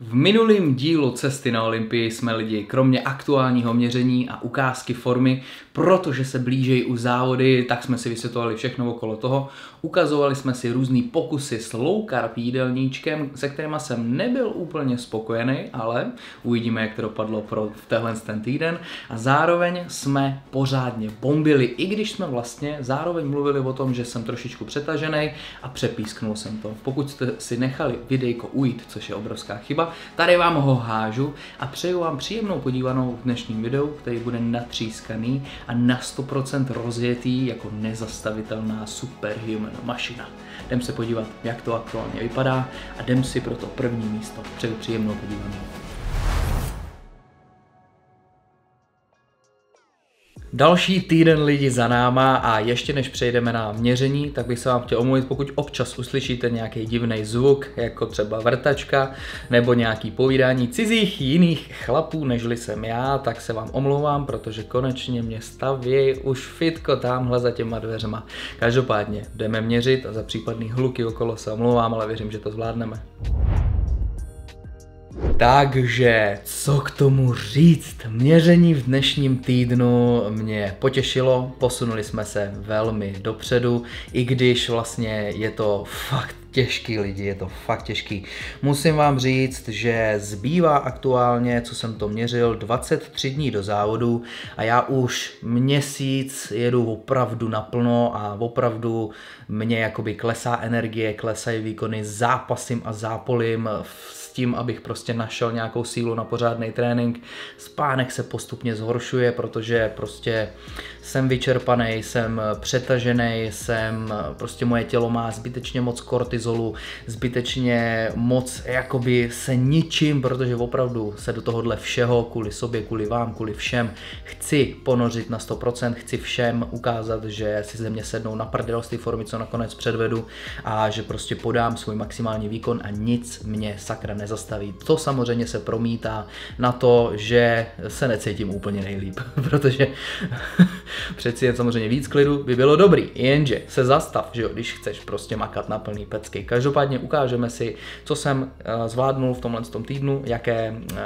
V minulém dílu Cesty na Olympii jsme lidi kromě aktuálního měření a ukázky formy, protože se blížejí u závody, tak jsme si vysvětlovali všechno okolo toho. Ukazovali jsme si různé pokusy s low carb jídelníčkem, se kterými jsem nebyl úplně spokojený, ale uvidíme, jak to dopadlo pro tenhle ten týden. A zároveň jsme pořádně bombili, i když jsme vlastně zároveň mluvili o tom, že jsem trošičku přetažený a přepísknul jsem to. Pokud jste si nechali videjko ujít, což je obrovská chyba, tady vám ho hážu a přeju vám příjemnou podívanou v dnešním videu, který bude natřískaný a na 100% rozjetý jako nezastavitelná superhuman mašina. Jdem se podívat, jak to aktuálně vypadá a jdem si pro to první místo. Přeju příjemnou podívanou. Další týden lidi za náma a ještě než přejdeme na měření, tak bych se vám chtěl omluvit, pokud občas uslyšíte nějaký divný zvuk, jako třeba vrtačka nebo nějaký povídání cizích jiných chlapů, nežli jsem já, tak se vám omlouvám, protože konečně mě staví už fitko tamhle za těma dveřma. Každopádně jdeme měřit a za případný hluky okolo se omlouvám, ale věřím, že to zvládneme. Takže, co k tomu říct? Měření v dnešním týdnu mě potěšilo, posunuli jsme se velmi dopředu, i když vlastně je to fakt těžký lidi, je to fakt těžký. Musím vám říct, že zbývá aktuálně, co jsem to měřil, 23 dní do závodu a já už měsíc jedu opravdu naplno a opravdu mě jakoby klesá energie, klesají výkony, zápasím a zápolím tím, abych prostě našel nějakou sílu na pořádný trénink. Spánek se postupně zhoršuje, protože prostě jsem vyčerpaný, jsem přetažený, jsem, prostě moje tělo má zbytečně moc kortizolu, zbytečně moc jakoby se ničím, protože opravdu se do tohohle všeho, kvůli sobě, kvůli vám, kvůli všem, chci ponořit na 100%, chci všem ukázat, že si ze mě sednou na prdel z té formy, co nakonec předvedu a že prostě podám svůj maximální výkon a nic mě sakra nezastaví. To samozřejmě se promítá na to, že se necítím úplně nejlíp, protože Přeci jen samozřejmě víc klidu by bylo dobrý, jenže se zastav, že jo, když chceš prostě makat na plný pecky. Každopádně ukážeme si, co jsem uh, zvládnul v tomhle tom týdnu, jaké uh,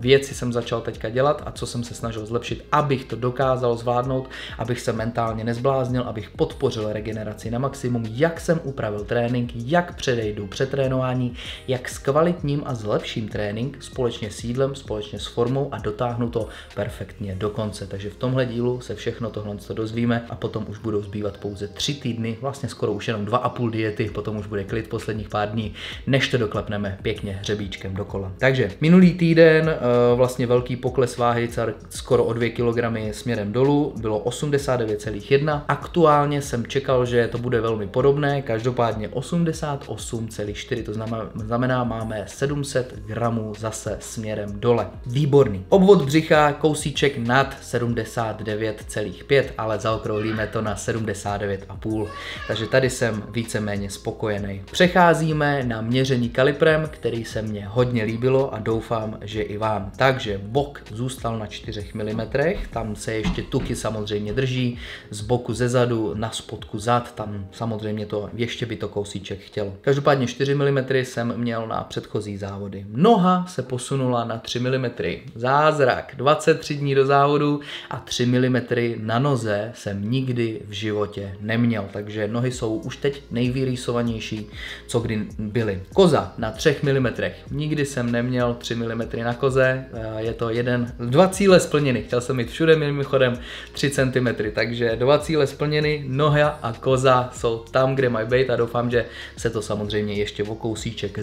věci jsem začal teďka dělat a co jsem se snažil zlepšit, abych to dokázal zvládnout, abych se mentálně nezbláznil, abych podpořil regeneraci na maximum, jak jsem upravil trénink, jak předejdu přetrénování, jak s kvalitním a zlepším trénink společně s jídlem, společně s formou a dotáhnu to perfektně do konce. Takže v tomhle dílu se všechno tohle to dozvíme a potom už budou zbývat pouze tři týdny, vlastně skoro už jenom dva a půl diety, potom už bude klid posledních pár dní, než to doklepneme pěkně hřebíčkem dokola. Takže minulý týden eh, vlastně velký pokles váhy, skoro o 2 kg směrem dolů, bylo 89,1. Aktuálně jsem čekal, že to bude velmi podobné, každopádně 88,4, to znamená, znamená máme 700 gramů zase směrem dole. Výborný. Obvod břicha, kousíček nad 79 79,5, ale zaokrouhlíme to na 79,5. Takže tady jsem víceméně spokojený. Přecházíme na měření kaliprem, který se mně hodně líbilo a doufám, že i vám. Takže bok zůstal na 4 mm, tam se ještě tuky samozřejmě drží, z boku ze zadu na spodku zad, tam samozřejmě to ještě by to kousíček chtělo. Každopádně 4 mm jsem měl na předchozí závody. Noha se posunula na 3 mm. Zázrak, 23 dní do závodu a 3 mm na noze jsem nikdy v životě neměl, takže nohy jsou už teď nejvyrýsovanější, co kdy byly. Koza na 3 mm. Nikdy jsem neměl 3 mm na koze, eh, je to jeden, dva cíle splněny. Chtěl jsem mít všude mimochodem 3 cm, takže dva cíle splněny, noha a koza jsou tam, kde mají být a doufám, že se to samozřejmě ještě o kousíček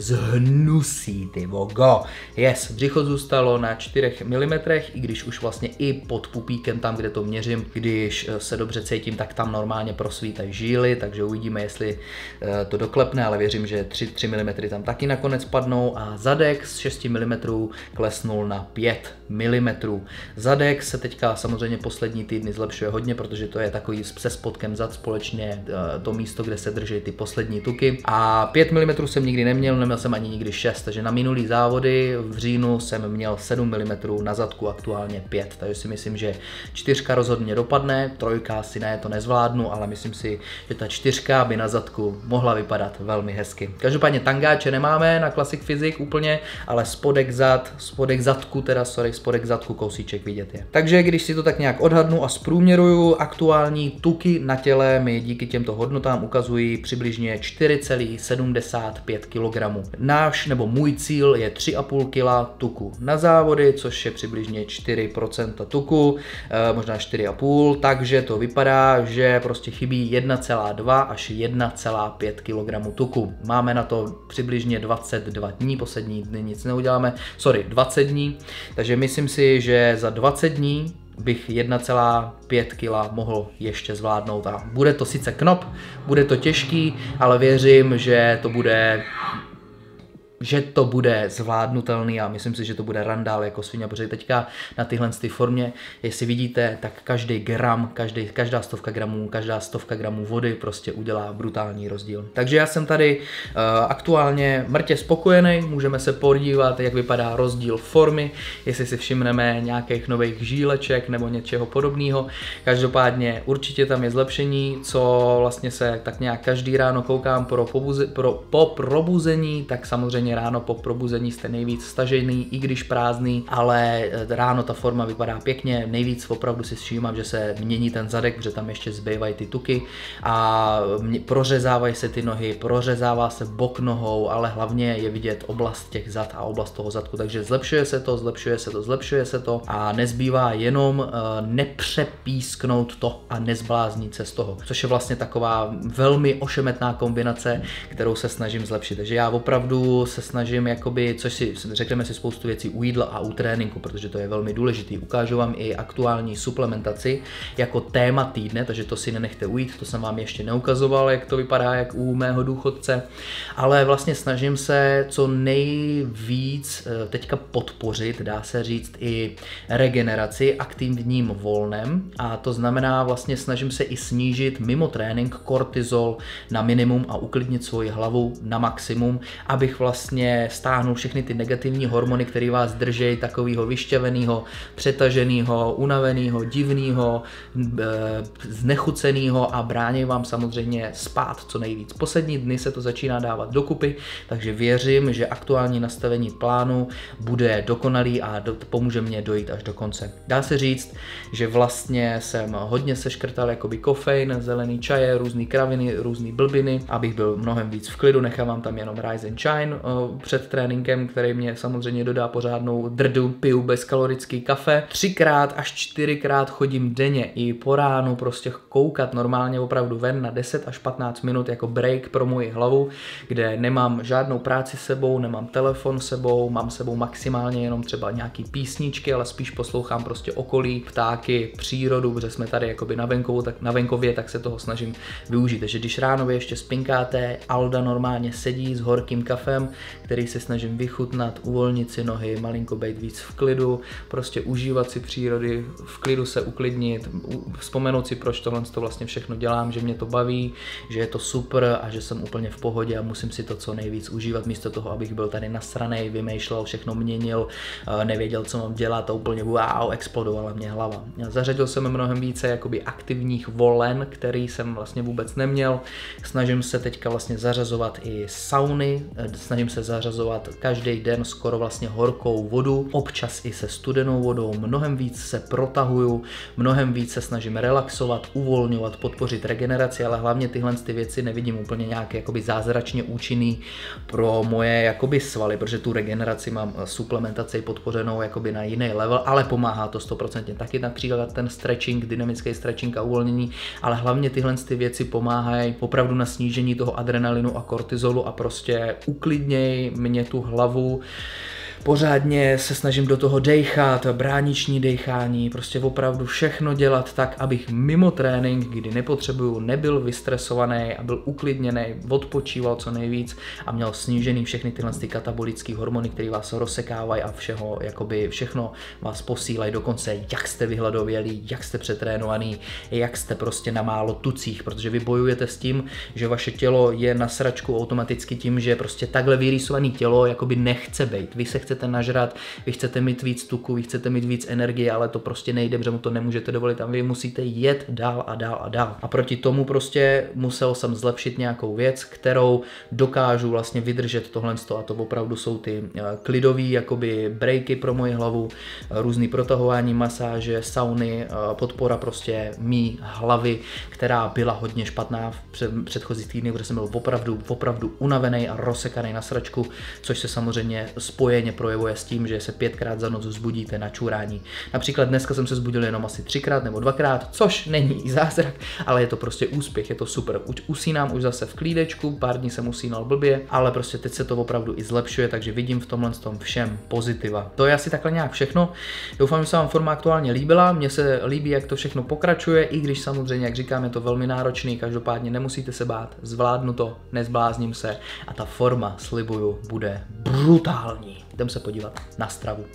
zhnusí, ty vogo. Yes, břicho zůstalo na 4 mm, i když už vlastně i pod pupíkem tam, kde to měřím, když eh, se dobře cítím, tak tam normálně prosvítají žíly, takže uvidíme, jestli eh, to doklepne, ale věřím, že 3, 3 mm tam taky nakonec padnou a zadek z 6 mm klesnul na 5 mm. Zadek se teďka samozřejmě poslední týdny zlepšuje hodně, protože to je takový se spodkem zad společně eh, to místo, kde se drží ty poslední tuky. A 5 mm jsem nikdy neměl, neměl jsem ani nikdy 6 6, takže na minulý závody v říjnu jsem měl 7 mm, na zadku aktuálně 5, takže si myslím, že čtyřka rozhodně dopadne, trojka si ne, to nezvládnu, ale myslím si, že ta čtyřka by na zadku mohla vypadat velmi hezky. Každopádně tangáče nemáme na Classic Physics úplně, ale spodek zad, spodek zadku, teda sorry, spodek zadku kousíček vidět je. Takže když si to tak nějak odhadnu a zprůměruju, aktuální tuky na těle mi díky těmto hodnotám ukazují přibližně 4,75 kg. Náš nebo můj cíl je 3,5 kg tuku na závody, což je přibližně 4% tuku, eh, možná 4,5, takže to vypadá, že prostě chybí 1,2 až 1,5 kg tuku. Máme na to přibližně 22 dní, poslední dny nic neuděláme, sorry, 20 dní, takže myslím si, že za 20 dní bych 1,5 kg mohl ještě zvládnout. A bude to sice knop, bude to těžký, ale věřím, že to bude že to bude zvládnutelný a myslím si, že to bude randál jako svině, protože teďka na tyhle ty formě, jestli vidíte, tak každý gram, každý, každá stovka gramů, každá stovka gramů vody prostě udělá brutální rozdíl. Takže já jsem tady uh, aktuálně mrtě spokojený, můžeme se podívat, jak vypadá rozdíl formy, jestli si všimneme nějakých nových žíleček nebo něčeho podobného. Každopádně určitě tam je zlepšení, co vlastně se tak nějak každý ráno koukám pro, pobuze, pro, po probuzení, tak samozřejmě ráno po probuzení jste nejvíc stažený, i když prázdný, ale eh, ráno ta forma vypadá pěkně, nejvíc opravdu si všímám, že se mění ten zadek, protože tam ještě zbývají ty tuky. A prořezávají se ty nohy, prořezává se bok nohou, ale hlavně je vidět oblast těch zad a oblast toho zadku, takže zlepšuje se to, zlepšuje se to, zlepšuje se to. A nezbývá jenom eh, nepřepísknout to a nezbláznit se z toho, což je vlastně taková velmi ošemetná kombinace, kterou se snažím zlepšit. Takže já opravdu se snažím, jakoby, což si řekneme si spoustu věcí u jídla a u tréninku, protože to je velmi důležitý. Ukážu vám i aktuální suplementaci jako téma týdne, takže to si nenechte ujít, to jsem vám ještě neukazoval, jak to vypadá, jak u mého důchodce, ale vlastně snažím se co nejvíc eh, teďka podpořit, dá se říct, i regeneraci aktivním volnem a to znamená vlastně snažím se i snížit mimo trénink kortizol na minimum a uklidnit svoji hlavu na maximum, abych vlastně vlastně stáhnu všechny ty negativní hormony, které vás drží takového vyšťaveného, přetaženého, unaveného, divného, e, znechuceného a brání vám samozřejmě spát co nejvíc. Poslední dny se to začíná dávat dokupy, takže věřím, že aktuální nastavení plánu bude dokonalý a do, pomůže mě dojít až do konce. Dá se říct, že vlastně jsem hodně seškrtal jakoby kofein, zelený čaje, různé kraviny, různé blbiny, abych byl mnohem víc v klidu, nechávám tam jenom Rise and Shine, před tréninkem, který mě samozřejmě dodá pořádnou drdu, piju bezkalorický kafe. Třikrát až čtyřikrát chodím denně i po ránu prostě koukat normálně opravdu ven na 10 až 15 minut jako break pro moji hlavu, kde nemám žádnou práci sebou, nemám telefon sebou, mám sebou maximálně jenom třeba nějaký písničky, ale spíš poslouchám prostě okolí, ptáky, přírodu, protože jsme tady jakoby na, venkovu, tak, na venkově, tak se toho snažím využít. Takže když ráno vy ještě spinkáte, Alda normálně sedí s horkým kafem, který se snažím vychutnat, uvolnit si nohy, malinko být víc v klidu, prostě užívat si přírody, v klidu se uklidnit, vzpomenout si, proč tohle to vlastně všechno dělám, že mě to baví, že je to super a že jsem úplně v pohodě a musím si to co nejvíc užívat, místo toho, abych byl tady nasranej, vymýšlel, všechno měnil, nevěděl, co mám dělat a úplně wow, explodovala mě hlava. Zařadil jsem mnohem více jakoby aktivních volen, který jsem vlastně vůbec neměl. Snažím se teďka vlastně zařazovat i sauny, snažím se zařazovat každý den skoro vlastně horkou vodu, občas i se studenou vodou, mnohem víc se protahuju, mnohem víc se snažím relaxovat, uvolňovat, podpořit regeneraci, ale hlavně tyhle ty věci nevidím úplně nějak jakoby zázračně účinný pro moje jakoby svaly, protože tu regeneraci mám eh, suplementaci podpořenou jakoby na jiný level, ale pomáhá to 100%. Taky například ten stretching, dynamický stretching a uvolnění, ale hlavně tyhle ty věci pomáhají opravdu na snížení toho adrenalinu a kortizolu a prostě mě tu hlavu pořádně se snažím do toho dejchat, brániční dechání, prostě opravdu všechno dělat tak, abych mimo trénink, kdy nepotřebuju, nebyl vystresovaný a byl uklidněný, odpočíval co nejvíc a měl snížený všechny tyhle ty katabolické hormony, které vás rozsekávají a všeho, jakoby všechno vás posílají dokonce, jak jste vyhladovělí, jak jste přetrénovaný, jak jste prostě na málo tucích, protože vy bojujete s tím, že vaše tělo je na sračku automaticky tím, že prostě takhle vyrýsovaný tělo jakoby nechce být. Vy se chcete nažrat, vy chcete mít víc tuku, vy chcete mít víc energie, ale to prostě nejde, protože mu to nemůžete dovolit a vy musíte jet dál a dál a dál. A proti tomu prostě musel jsem zlepšit nějakou věc, kterou dokážu vlastně vydržet tohle a to opravdu jsou ty eh, klidový jakoby breaky pro moji hlavu, různý protahování, masáže, sauny, eh, podpora prostě mý hlavy, která byla hodně špatná v předchozích týdnech, protože jsem byl opravdu, opravdu unavený a rozsekaný na sračku, což se samozřejmě spojeně projevuje s tím, že se pětkrát za noc vzbudíte na čurání. Například dneska jsem se zbudil jenom asi třikrát nebo dvakrát, což není zázrak, ale je to prostě úspěch, je to super. Už usínám už zase v klídečku, pár dní jsem usínal blbě, ale prostě teď se to opravdu i zlepšuje, takže vidím v tomhle tom všem pozitiva. To je asi takhle nějak všechno. Doufám, že se vám forma aktuálně líbila. Mně se líbí, jak to všechno pokračuje, i když samozřejmě, jak říkám, je to velmi náročný, každopádně nemusíte se bát, zvládnu to, nezblázním se a ta forma, slibuju, bude brutální. Jdem se podívat na stravu.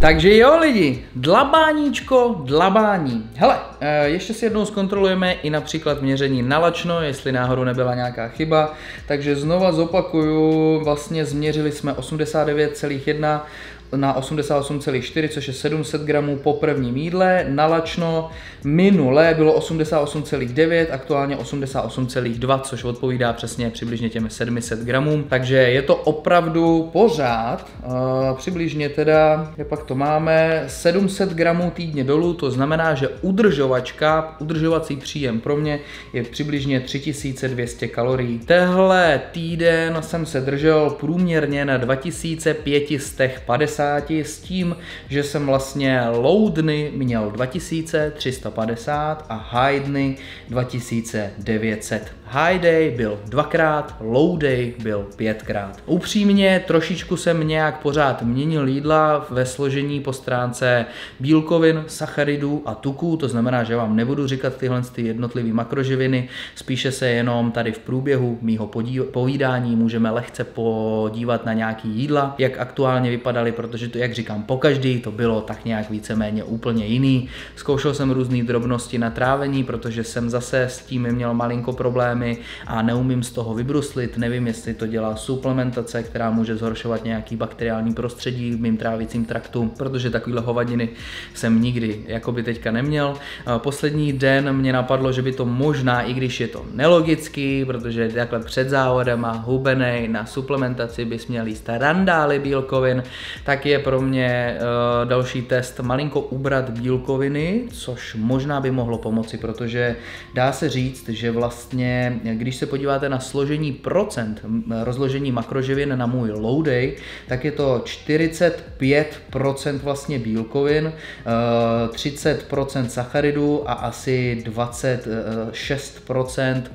Takže jo lidi, dlabáníčko, dlabání. Hele, eh, ještě si jednou zkontrolujeme i například měření na lačno, jestli náhodou nebyla nějaká chyba. Takže znova zopakuju, vlastně změřili jsme 89,1 na 88,4, což je 700 gramů po prvním jídle. Nalačno minule bylo 88,9, aktuálně 88,2, což odpovídá přesně přibližně těm 700 gramům. Takže je to opravdu pořád, uh, přibližně teda, je pak to máme, 700 gramů týdně dolů, to znamená, že udržovačka, udržovací příjem pro mě je přibližně 3200 kalorií. Tehle týden jsem se držel průměrně na 2550 50 s tím, že jsem vlastně low dny měl 2350 a high dny 2900. High day byl dvakrát, low day byl pětkrát. Upřímně trošičku jsem nějak pořád měnil jídla ve složení po stránce bílkovin, sacharidů a tuků, to znamená, že vám nebudu říkat tyhle ty jednotlivé makroživiny, spíše se jenom tady v průběhu mýho povídání můžeme lehce podívat na nějaký jídla, jak aktuálně vypadaly, protože to, jak říkám, po každý to bylo tak nějak víceméně úplně jiný. Zkoušel jsem různé drobnosti na trávení, protože jsem zase s tím měl malinko problémy a neumím z toho vybruslit. Nevím, jestli to dělá suplementace, která může zhoršovat nějaký bakteriální prostředí v mým trávicím traktu, protože takovýhle hovadiny jsem nikdy jakoby teďka neměl. Poslední den mě napadlo, že by to možná, i když je to nelogický, protože takhle před závodem a hubenej na suplementaci bys měl jíst randály bílkovin, tak je pro mě uh, další test malinko ubrat bílkoviny, což možná by mohlo pomoci, protože dá se říct, že vlastně, když se podíváte na složení procent rozložení makroživin na můj low day, tak je to 45% vlastně bílkovin, uh, eh, 30% sacharidů a asi 26% Eh,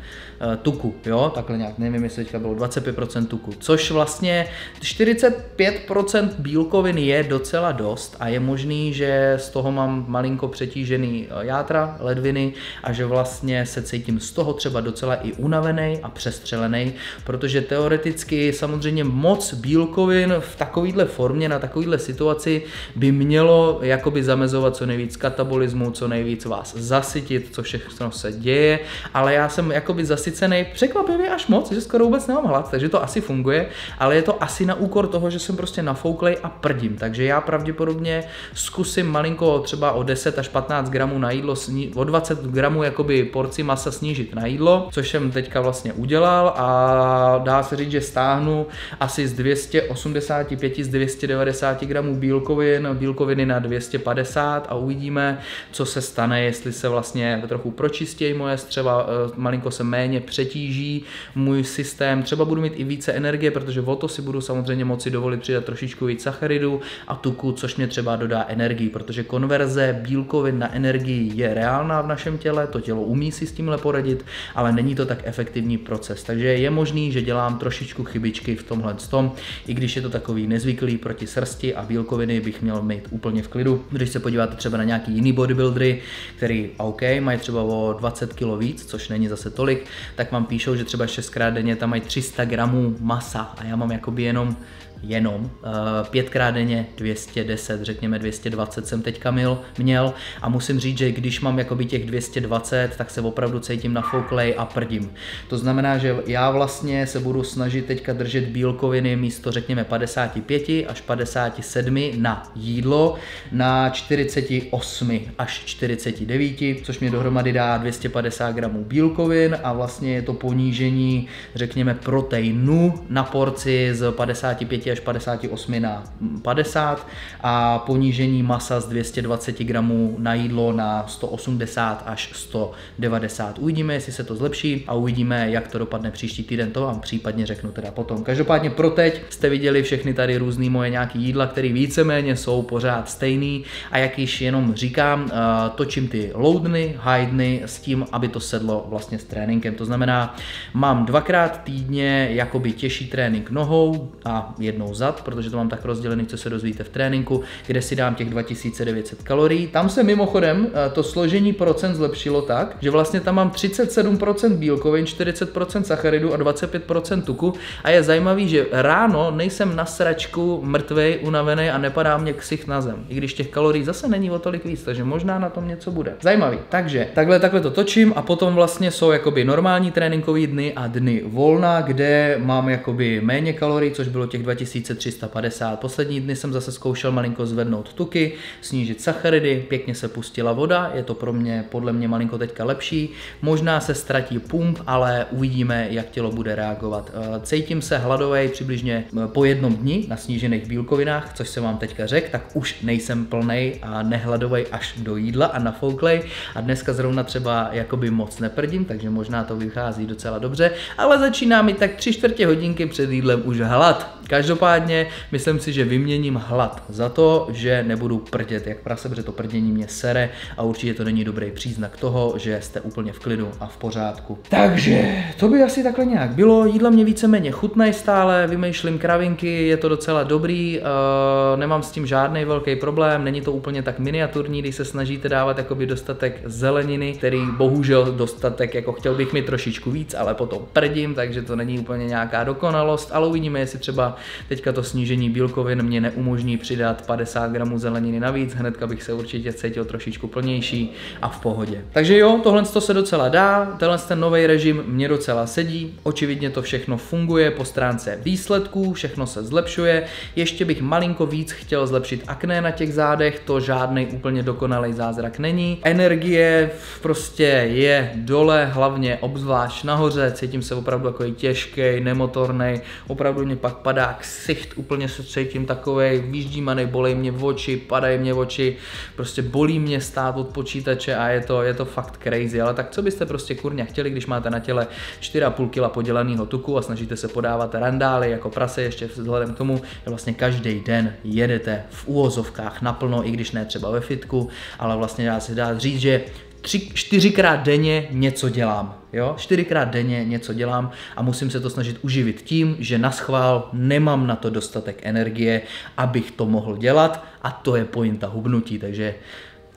tuku, jo, takhle nějak, nevím, jestli teďka bylo 25% tuku, což vlastně 45% bílkovin je docela dost a je možný, že z toho mám malinko přetížený eh, játra, ledviny a že vlastně se cítím z toho třeba docela i unavený a přestřelený, protože teoreticky samozřejmě moc bílkovin v takovýhle formě, na takovýhle situaci by mělo jakoby zamezovat co nejvíc katabolismu, co nejvíc vás zasytit, co všechno se děje, ale já jsem jakoby zasytit nasycený překvapivě až moc, že skoro vůbec nemám hlad, takže to asi funguje, ale je to asi na úkor toho, že jsem prostě nafouklej a prdím, takže já pravděpodobně zkusím malinko třeba o 10 až 15 gramů na jídlo, o 20 gramů jakoby porci masa snížit na jídlo, což jsem teďka vlastně udělal a dá se říct, že stáhnu asi z 285 z 290 gramů bílkovin, bílkoviny na 250 a uvidíme, co se stane, jestli se vlastně trochu pročistějí moje střeva, eh, malinko se méně přetíží můj systém. Třeba budu mít i více energie, protože o to si budu samozřejmě moci dovolit přidat trošičku víc sacharidů a tuku, což mě třeba dodá energii, protože konverze bílkovin na energii je reálná v našem těle, to tělo umí si s tímhle poradit, ale není to tak efektivní proces. Takže je možný, že dělám trošičku chybičky v tomhle tom, i když je to takový nezvyklý proti srsti a bílkoviny bych měl mít úplně v klidu. Když se podíváte třeba na nějaký jiný bodybuildery, který OK, mají třeba o 20 kg víc, což není zase tolik, tak vám píšou, že třeba 6 krát denně tam mají 300 gramů masa a já mám jakoby jenom jenom. Eh, pětkrát denně 210, řekněme 220 jsem teďka měl, měl a musím říct, že když mám jakoby těch 220, tak se opravdu cítím na fouklej a prdím. To znamená, že já vlastně se budu snažit teďka držet bílkoviny místo řekněme 55 až 57 na jídlo na 48 až 49, což mě dohromady dá 250 gramů bílkovin a vlastně je to ponížení řekněme proteinu na porci z 55 až 58 na 50 a ponížení masa z 220 gramů na jídlo na 180 až 190. Uvidíme, jestli se to zlepší a uvidíme, jak to dopadne příští týden, to vám případně řeknu teda potom. Každopádně pro teď jste viděli všechny tady různé moje nějaké jídla, které víceméně jsou pořád stejný a jak již jenom říkám, eh, točím ty loadny, hideny s tím, aby to sedlo vlastně s tréninkem. To znamená, mám dvakrát týdně jakoby těžší trénink nohou a jedno jednou zad, protože to mám tak rozdělený, co se dozvíte v tréninku, kde si dám těch 2900 kalorií. Tam se mimochodem eh, to složení procent zlepšilo tak, že vlastně tam mám 37% bílkovin, 40% sacharidu a 25% tuku a je zajímavý, že ráno nejsem na sračku mrtvej, unavený a nepadá mě ksich na zem. I když těch kalorií zase není o tolik víc, takže možná na tom něco bude. Zajímavý. Takže takhle, takhle to točím a potom vlastně jsou jakoby normální tréninkové dny a dny volna, kde mám jakoby méně kalorií, což bylo těch 2000 2350. Poslední dny jsem zase zkoušel malinko zvednout tuky, snížit sacharidy, pěkně se pustila voda, je to pro mě podle mě malinko teďka lepší. Možná se ztratí pump, ale uvidíme, jak tělo bude reagovat. Eh, cítím se hladový přibližně eh, po jednom dni na snížených bílkovinách, což jsem vám teďka řekl, tak už nejsem plnej a nehladový až do jídla a nafouklej. A dneska zrovna třeba jakoby moc neprdím, takže možná to vychází docela dobře, ale začíná mi tak tři čtvrtě hodinky před jídlem už hlad. Každopádně myslím si, že vyměním hlad za to, že nebudu prdět jak prase, protože to prdění mě sere a určitě to není dobrý příznak toho, že jste úplně v klidu a v pořádku. Takže to by asi takhle nějak bylo. Jídla mě víceméně chutnají stále, vymýšlím kravinky, je to docela dobrý, uh, nemám s tím žádný velký problém, není to úplně tak miniaturní, když se snažíte dávat jakoby dostatek zeleniny, který bohužel dostatek, jako chtěl bych mi trošičku víc, ale potom prdím, takže to není úplně nějaká dokonalost, ale uvidíme, jestli třeba Teďka to snížení bílkovin mě neumožní přidat 50 gramů zeleniny navíc, hnedka bych se určitě cítil trošičku plnější a v pohodě. Takže jo, tohle to se docela dá, tenhle ten nový režim mě docela sedí, očividně to všechno funguje po stránce výsledků, všechno se zlepšuje, ještě bych malinko víc chtěl zlepšit akné na těch zádech, to žádný úplně dokonalý zázrak není. Energie prostě je dole, hlavně obzvlášť nahoře, cítím se opravdu jako těžký, nemotorný, opravdu mě pak padá ksicht, úplně se cítím takový vyždímaný, bolí mě v oči, padají mě v oči, prostě bolí mě stát od počítače a je to, je to fakt crazy, ale tak co byste prostě kurně chtěli, když máte na těle 4,5 kg podělaného tuku a snažíte se podávat randály jako prase ještě vzhledem k tomu, že vlastně každý den jedete v úvozovkách naplno, i když ne třeba ve fitku, ale vlastně dá se dá říct, že tři, čtyřikrát denně něco dělám. Jo? Čtyřikrát denně něco dělám a musím se to snažit uživit tím, že na schvál nemám na to dostatek energie, abych to mohl dělat a to je pointa hubnutí, takže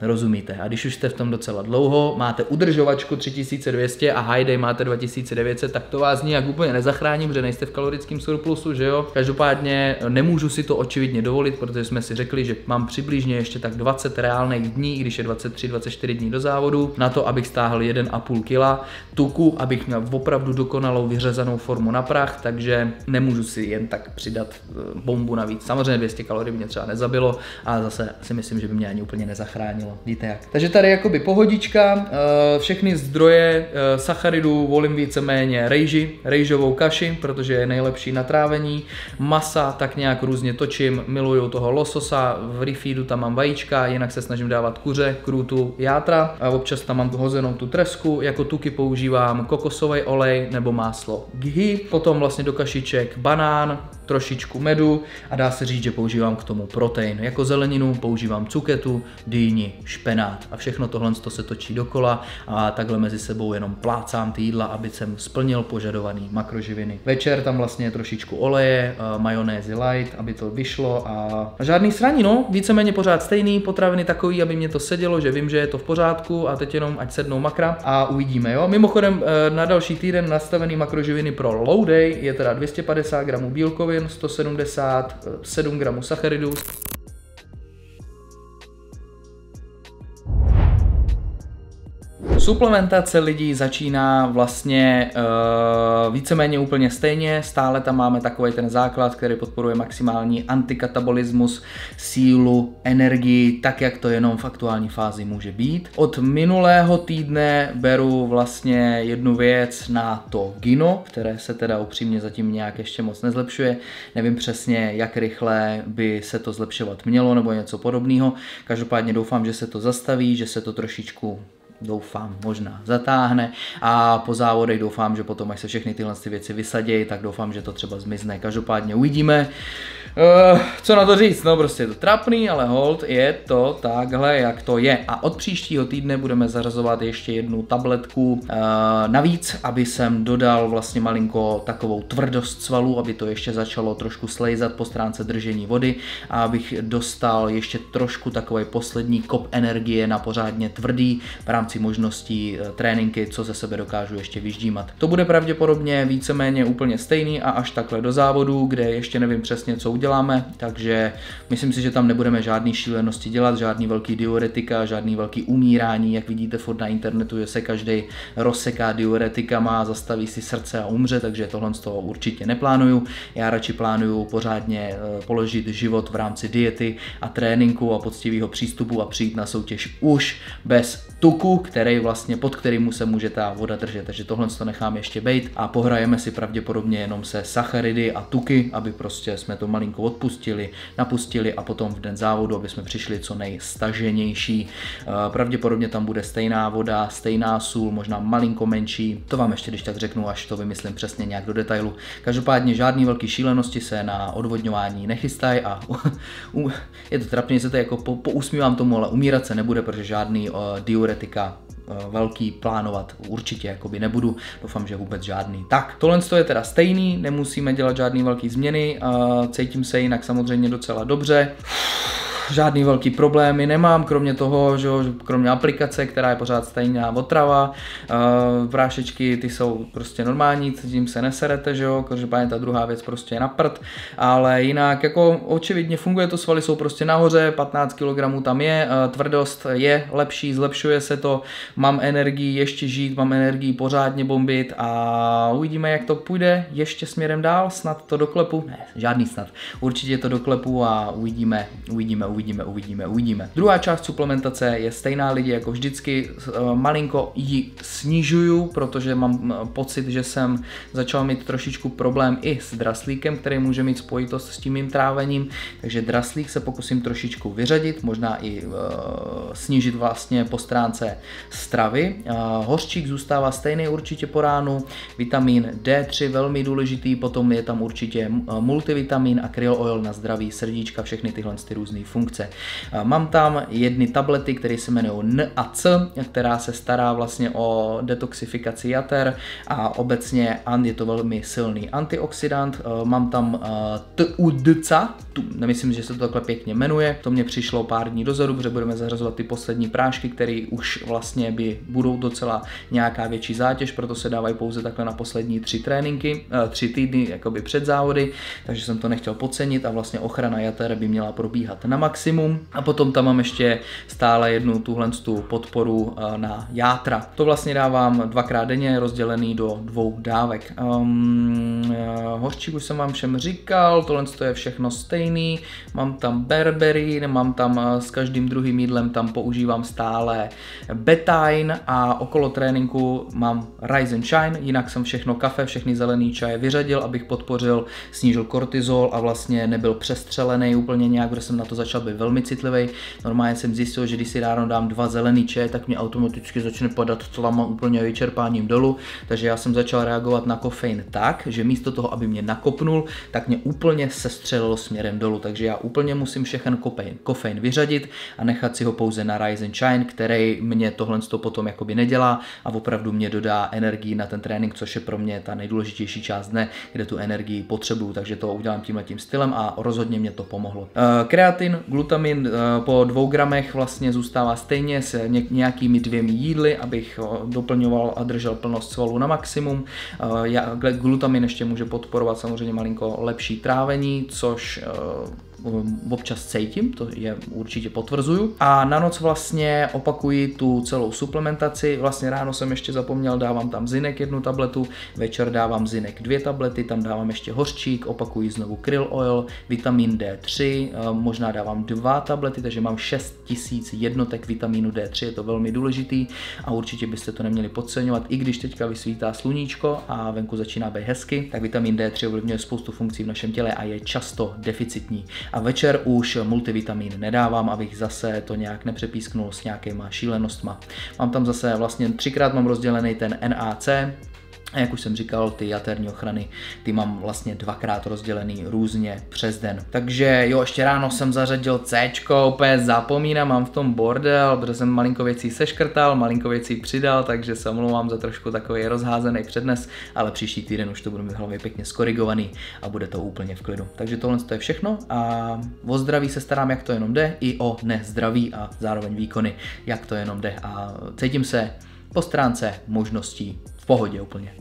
Rozumíte? A když už jste v tom docela dlouho, máte udržovačku 3200 a high day máte 2900, tak to vás nijak úplně nezachrání, protože nejste v kalorickém surplusu, že jo? Každopádně nemůžu si to očividně dovolit, protože jsme si řekli, že mám přibližně ještě tak 20 reálných dní, když je 23-24 dní do závodu, na to, abych stáhl 1,5 kg tuku, abych měl opravdu dokonalou vyřezanou formu na prach, takže nemůžu si jen tak přidat eh, bombu navíc. Samozřejmě 200 kalorií mě třeba nezabilo, ale zase si myslím, že by mě ani úplně nezachránilo no, víte jak. Takže tady jakoby pohodička, eh, všechny zdroje eh, sacharidů volím víceméně rejži, rejžovou kaši, protože je nejlepší na trávení, masa tak nějak různě točím, miluju toho lososa, v refeedu tam mám vajíčka, jinak se snažím dávat kuře, krůtu, játra a občas tam mám hozenou tu tresku, jako tuky používám kokosový olej nebo máslo ghee, potom vlastně do kašiček banán, trošičku medu a dá se říct, že používám k tomu protein. Jako zeleninu používám cuketu, dýni, špenát a všechno tohle to se točí dokola a takhle mezi sebou jenom plácám ty jídla, aby jsem splnil požadovaný makroživiny. Večer tam vlastně trošičku oleje, eh, majonézy light, aby to vyšlo a žádný sraní, no, víceméně pořád stejný, potraviny takový, aby mě to sedělo, že vím, že je to v pořádku a teď jenom ať sednou makra a uvidíme, jo. Mimochodem eh, na další týden nastavený makroživiny pro low day je teda 250 gramů bílkovin, bílkovin, 177 gramů sacharidů. Suplementace lidí začíná vlastně uh, víceméně úplně stejně, stále tam máme takový ten základ, který podporuje maximální antikatabolismus, sílu, energii, tak jak to jenom v aktuální fázi může být. Od minulého týdne beru vlastně jednu věc na to Gino, které se teda upřímně zatím nějak ještě moc nezlepšuje. Nevím přesně, jak rychle by se to zlepšovat mělo nebo něco podobného. Každopádně doufám, že se to zastaví, že se to trošičku doufám, možná zatáhne a po závodech doufám, že potom, až se všechny tyhle věci vysadějí, tak doufám, že to třeba zmizne. Každopádně uvidíme. Uh, co na to říct? No prostě je to trapný, ale hold, je to takhle, jak to je. A od příštího týdne budeme zařazovat ještě jednu tabletku uh, navíc, aby jsem dodal vlastně malinko takovou tvrdost svalů, aby to ještě začalo trošku slejzat po stránce držení vody a abych dostal ještě trošku takový poslední kop energie na pořádně tvrdý v rámci možností uh, tréninky, co ze sebe dokážu ještě vyždímat. To bude pravděpodobně víceméně úplně stejný a až takhle do závodu, kde ještě nevím přesně, co uděláme, takže myslím si, že tam nebudeme žádný šílenosti dělat, žádný velký diuretika, žádný velký umírání, jak vidíte furt na internetu, že se každý rozseká diuretikama, zastaví si srdce a umře, takže tohle z toho určitě neplánuju. Já radši plánuju pořádně eh, položit život v rámci diety a tréninku a poctivého přístupu a přijít na soutěž už bez tuku, který vlastně pod kterým se může ta voda držet. Takže tohle to nechám ještě bejt a pohrajeme si pravděpodobně jenom se sacharidy a tuky, aby prostě jsme to malinko odpustili, napustili a potom v den závodu, aby jsme přišli co nejstaženější. Eh, pravděpodobně tam bude stejná voda, stejná sůl, možná malinko menší. To vám ještě když tak řeknu, až to vymyslím přesně nějak do detailu. Každopádně žádný velký šílenosti se na odvodňování nechystají a je to trapně, se to jako po, pousmívám tomu, ale umírat se nebude, protože žádný uh, diuretika velký plánovat určitě jakoby nebudu, doufám, že vůbec žádný. Tak, tohle je teda stejný, nemusíme dělat žádný velký změny, cítím se jinak samozřejmě docela dobře žádný velký problémy nemám, kromě toho, že kromě aplikace, která je pořád stejná otrava, uh, prášečky ty jsou prostě normální, tím se neserete, že jo, každopádně ta druhá věc prostě je na prd, ale jinak jako očividně funguje to, svaly jsou prostě nahoře, 15 kg tam je, uh, tvrdost je lepší, zlepšuje se to, mám energii ještě žít, mám energii pořádně bombit a uvidíme, jak to půjde ještě směrem dál, snad to doklepu, ne, žádný snad, určitě to doklepu a uvidíme, uvidíme, uvidíme, uvidíme, uvidíme. Druhá část suplementace je stejná lidi jako vždycky, eh, malinko ji snižuju, protože mám pocit, že jsem začal mít trošičku problém i s draslíkem, který může mít spojitost s tím mým trávením, takže draslík se pokusím trošičku vyřadit, možná i uh, snížit vlastně po stránce stravy. Uh, hořčík zůstává stejný určitě po ránu, vitamin D3 velmi důležitý, potom je tam určitě multivitamin a krill oil na zdraví srdíčka, všechny tyhle ty různé funkce funkce. Mám tam jedny tablety, které se jmenují N a C, která se stará vlastně o detoxifikaci jater a obecně je to velmi silný antioxidant. Mám tam TUDCA, tu, nemyslím, že se to takhle pěkně jmenuje, to mě přišlo pár dní dozadu, protože budeme zařazovat ty poslední prášky, které už vlastně by budou docela nějaká větší zátěž, proto se dávají pouze takhle na poslední tři tréninky, tři týdny jakoby před závody, takže jsem to nechtěl podcenit a vlastně ochrana jater by měla probíhat na max maximum a potom tam mám ještě stále jednu tuhle tu podporu na játra. To vlastně dávám dvakrát denně rozdělený do dvou dávek. Um, hořčík už jsem vám všem říkal, tohle je všechno stejný, mám tam berbery, mám tam s každým druhým jídlem tam používám stále betain a okolo tréninku mám Rise and Shine, jinak jsem všechno kafe, všechny zelený čaje vyřadil, abych podpořil, snížil kortizol a vlastně nebyl přestřelený úplně nějak, protože jsem na to začal být velmi citlivý. Normálně jsem zjistil, že když si ráno dám dva zelený čaje, tak mě automaticky začne padat tlama úplně vyčerpáním dolů, takže já jsem začal reagovat na kofein tak, že místo toho, aby mě nakopnul, tak mě úplně sestřelilo směrem dolů, takže já úplně musím všechen kofein, kofein vyřadit a nechat si ho pouze na Rise and Shine, který mě tohle potom jakoby nedělá a opravdu mě dodá energii na ten trénink, což je pro mě ta nejdůležitější část dne, kde tu energii potřebuju, takže to udělám tímhle tím stylem a rozhodně mě to pomohlo. Eh, kreatin, glutamin eh, po dvou gramech vlastně zůstává stejně s nějakými dvěmi jídly, abych eh, doplňoval a držel plnost svalů na maximum. Glutamin ještě může podporovat samozřejmě malinko lepší trávení, což občas cítím, to je určitě potvrzuju. A na noc vlastně opakuji tu celou suplementaci, vlastně ráno jsem ještě zapomněl, dávám tam zinek jednu tabletu, večer dávám zinek dvě tablety, tam dávám ještě hořčík, opakuji znovu krill oil, vitamin D3, eh, možná dávám dva tablety, takže mám 6000 jednotek vitamínu D3, je to velmi důležitý a určitě byste to neměli podceňovat, i když teďka vysvítá sluníčko a venku začíná být hezky, tak vitamin D3 ovlivňuje spoustu funkcí v našem těle a je často deficitní a večer už multivitamin nedávám, abych zase to nějak nepřepísknul s nějakýma šílenostma. Mám tam zase vlastně třikrát mám rozdělený ten NAC, a jak už jsem říkal, ty jaterní ochrany, ty mám vlastně dvakrát rozdělený různě přes den. Takže jo, ještě ráno jsem zařadil C, úplně zapomínám, mám v tom bordel, protože jsem malinko věcí seškrtal, malinko věcí přidal, takže se omlouvám za trošku takový rozházený přednes, ale příští týden už to budu mít hlavně pěkně skorigovaný a bude to úplně v klidu. Takže tohle to je všechno a o zdraví se starám, jak to jenom jde, i o nezdraví a zároveň výkony, jak to jenom jde a cítím se po stránce možností pohodě úplně.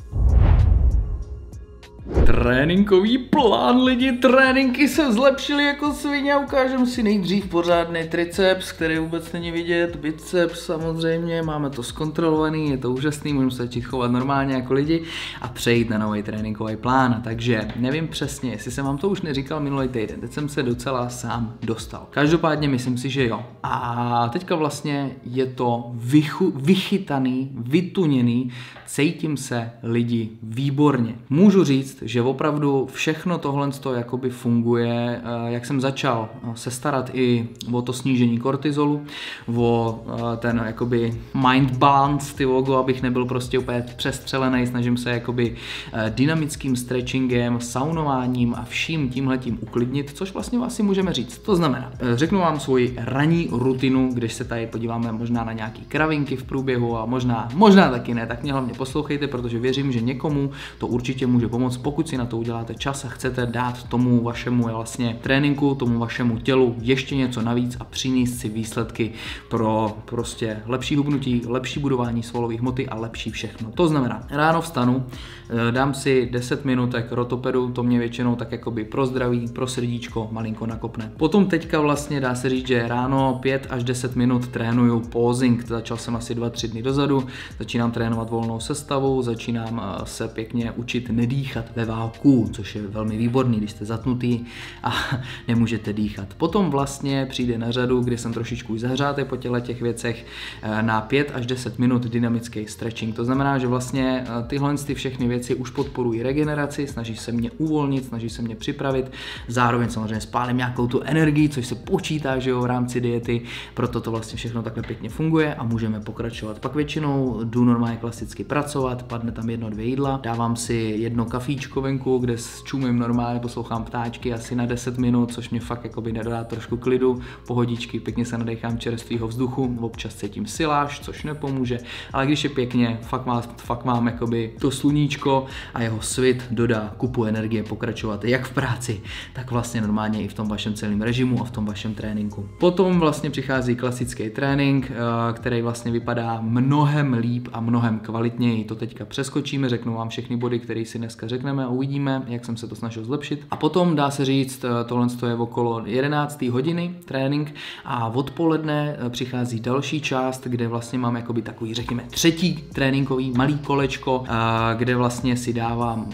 Tréninkový plán lidi, tréninky se zlepšily jako svině, ukážeme si nejdřív pořádný triceps, který vůbec není vidět, biceps samozřejmě, máme to zkontrolovaný, je to úžasný, můžeme se začít chovat normálně jako lidi a přejít na nový tréninkový plán, takže nevím přesně, jestli jsem vám to už neříkal minulý týden, teď jsem se docela sám dostal. Každopádně myslím si, že jo. A teďka vlastně je to vychu, vychytaný, vytuněný, cítím se lidi výborně. Můžu říct, že opravdu všechno tohle jakoby funguje, eh, jak jsem začal eh, se starat i o to snížení kortizolu, o eh, ten jakoby mind balance, ty logo, abych nebyl prostě úplně přestřelený, snažím se jakoby dynamickým stretchingem, saunováním a vším tímhletím uklidnit, což vlastně asi můžeme říct. To znamená, řeknu vám svoji ranní rutinu, když se tady podíváme možná na nějaký kravinky v průběhu a možná, možná taky ne, tak mě hlavně poslouchejte, protože věřím, že někomu to určitě může pomoct, pokud si na to uděláte čas a chcete dát tomu vašemu vlastně tréninku, tomu vašemu tělu ještě něco navíc a přinést si výsledky pro prostě lepší hubnutí, lepší budování svalových hmoty a lepší všechno. To znamená, ráno vstanu, eh, dám si 10 minutek rotopedu, to mě většinou tak jakoby pro zdraví, pro srdíčko malinko nakopne. Potom teďka vlastně dá se říct, že ráno 5 až 10 minut trénuju posing, začal jsem asi 2-3 dny dozadu, začínám trénovat volnou sestavu, začínám eh, se pěkně učit nedýchat ve válku, což je velmi výborný, když jste zatnutý a nemůžete dýchat. Potom vlastně přijde na řadu, kdy jsem trošičku už po těle těch věcech eh, na 5 až 10 minut dynamický stretching. To znamená, že vlastně eh, tyhle ty všechny věci už podporují regeneraci, snaží se mě uvolnit, snaží se mě připravit, zároveň samozřejmě spálím nějakou tu energii, což se počítá, že jo, v rámci diety, proto to vlastně všechno takhle pěkně funguje a můžeme pokračovat. Pak většinou jdu normálně klasicky pracovat, padne tam jedno, dvě jídla, dávám si jedno kafíčko venku, kde čumím normálně, poslouchám ptáčky asi na 10 minut, což mě fakt jakoby nedodá trošku klidu, pohodičky, pěkně se nadechám čerstvého vzduchu, občas cítím siláž, což nepomůže, ale když je pěkně, fakt mám, fakt mám jakoby to sluníčko a jeho svit dodá kupu energie pokračovat jak v práci, tak vlastně normálně i v tom vašem celém režimu a v tom vašem tréninku. Potom vlastně přichází klasický trénink, eh, který vlastně vypadá mnohem líp a mnohem kvalitněji. To teďka přeskočíme, řeknu vám všechny body, které si dneska řekneme uvidíme, jak jsem se to snažil zlepšit. A potom dá se říct, eh, tohle je okolo 11. hodiny trénink a odpoledne eh, přichází další část, kde vlastně mám jakoby takový, řekněme, třetí tréninkový malý kolečko, kde vlastně si dávám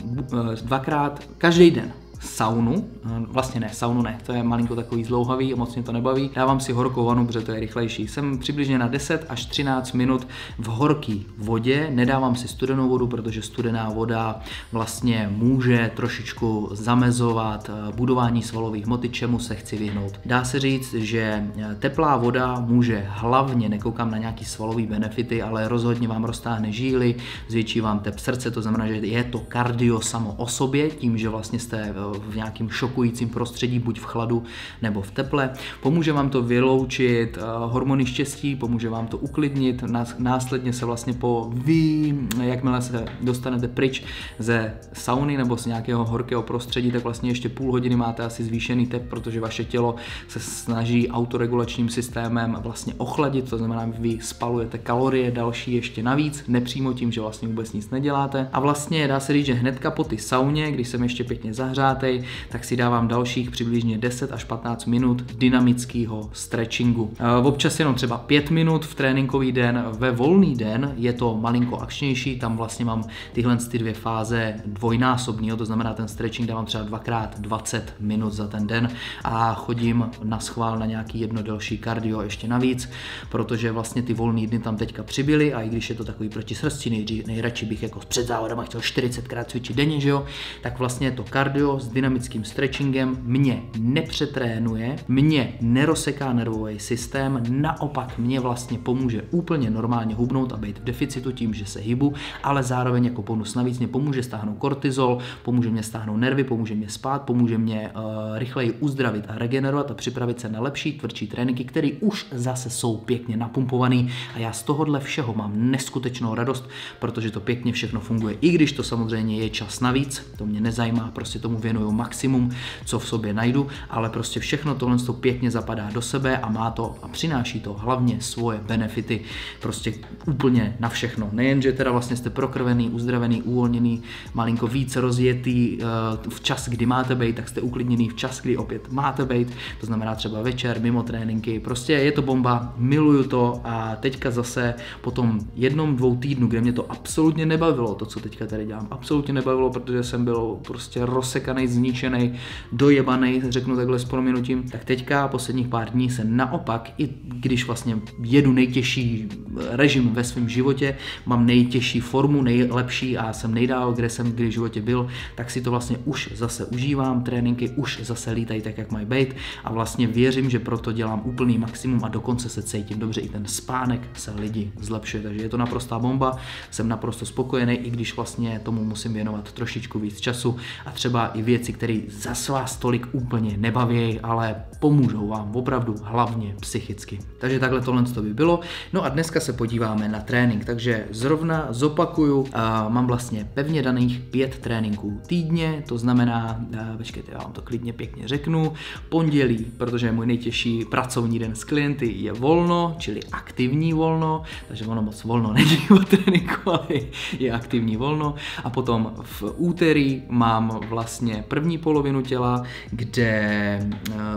dvakrát každý den saunu, vlastně ne, saunu ne, to je malinko takový zlouhavý, moc mě to nebaví. Dávám si horkou vanu, protože to je rychlejší. Jsem přibližně na 10 až 13 minut v horké vodě, nedávám si studenou vodu, protože studená voda vlastně může trošičku zamezovat eh, budování svalových hmoty, čemu se chci vyhnout. Dá se říct, že eh, teplá voda může hlavně, nekoukám na nějaký svalový benefity, ale rozhodně vám roztáhne žíly, zvětší vám tep srdce, to znamená, že je to kardio samo o sobě, tím, že vlastně jste eh, v nějakým šokujícím prostředí, buď v chladu nebo v teple. Pomůže vám to vyloučit eh, hormony štěstí, pomůže vám to uklidnit, následně se vlastně po vy, jakmile se dostanete pryč ze sauny nebo z nějakého horkého prostředí, tak vlastně ještě půl hodiny máte asi zvýšený tep, protože vaše tělo se snaží autoregulačním systémem vlastně ochladit, to znamená, vy spalujete kalorie další ještě navíc, nepřímo tím, že vlastně vůbec nic neděláte. A vlastně dá se říct, že hnedka po ty sauně, když jsem ještě pěkně zahřát, tak si dávám dalších přibližně 10 až 15 minut dynamického stretchingu. Eh, občas jenom třeba 5 minut v tréninkový den, ve volný den je to malinko akčnější, tam vlastně mám tyhle ty dvě fáze dvojnásobný, to znamená ten stretching dávám třeba dvakrát 20 minut za ten den a chodím na schvál na nějaký jedno delší kardio ještě navíc, protože vlastně ty volné dny tam teďka přibyly a i když je to takový proti srsti, nejradši bych jako před závodem chtěl 40krát cvičit denně, že jo, tak vlastně to kardio s dynamickým stretchingem mě nepřetrénuje, mě neroseká nervový systém, naopak mě vlastně pomůže úplně normálně hubnout a být v deficitu tím, že se hybu, ale zároveň jako bonus navíc mě pomůže stáhnout kortizol, pomůže mě stáhnout nervy, pomůže mě spát, pomůže mě uh, rychleji uzdravit a regenerovat a připravit se na lepší, tvrdší tréninky, které už zase jsou pěkně napumpovaný a já z tohohle všeho mám neskutečnou radost, protože to pěkně všechno funguje. I když to samozřejmě je čas navíc, to mě nezajímá, prostě tomu věnuju věnuju maximum, co v sobě najdu, ale prostě všechno tohle to pěkně zapadá do sebe a má to a přináší to hlavně svoje benefity prostě úplně na všechno. Nejen, že teda vlastně jste prokrvený, uzdravený, uvolněný, malinko víc rozjetý eh, v čas, kdy máte být, tak jste uklidněný v čas, kdy opět máte být, to znamená třeba večer, mimo tréninky, prostě je to bomba, miluju to a teďka zase po tom jednom, dvou týdnu, kde mě to absolutně nebavilo, to, co teďka tady dělám, absolutně nebavilo, protože jsem byl prostě rozsekaný zničený, dojebaný, řeknu takhle s proměnutím, tak teďka posledních pár dní se naopak, i když vlastně jedu nejtěžší režim ve svém životě, mám nejtěžší formu, nejlepší a jsem nejdál, kde jsem kdy v životě byl, tak si to vlastně už zase užívám, tréninky už zase lítají tak, jak mají být. A vlastně věřím, že proto dělám úplný maximum a dokonce se cítím dobře, i ten spánek se lidi zlepšuje, takže je to naprostá bomba, jsem naprosto spokojený, i když vlastně tomu musím věnovat trošičku víc času a třeba i věc, věci, které za vás tolik úplně nebaví, ale pomůžou vám opravdu hlavně psychicky. Takže takhle tohle to by bylo. No a dneska se podíváme na trénink, takže zrovna zopakuju, a mám vlastně pevně daných pět tréninků týdně, to znamená, počkejte, já vám to klidně pěkně řeknu, pondělí, protože můj nejtěžší pracovní den s klienty, je volno, čili aktivní volno, takže ono moc volno není o tréninku, ale je aktivní volno. A potom v úterý mám vlastně první polovinu těla, kde eh,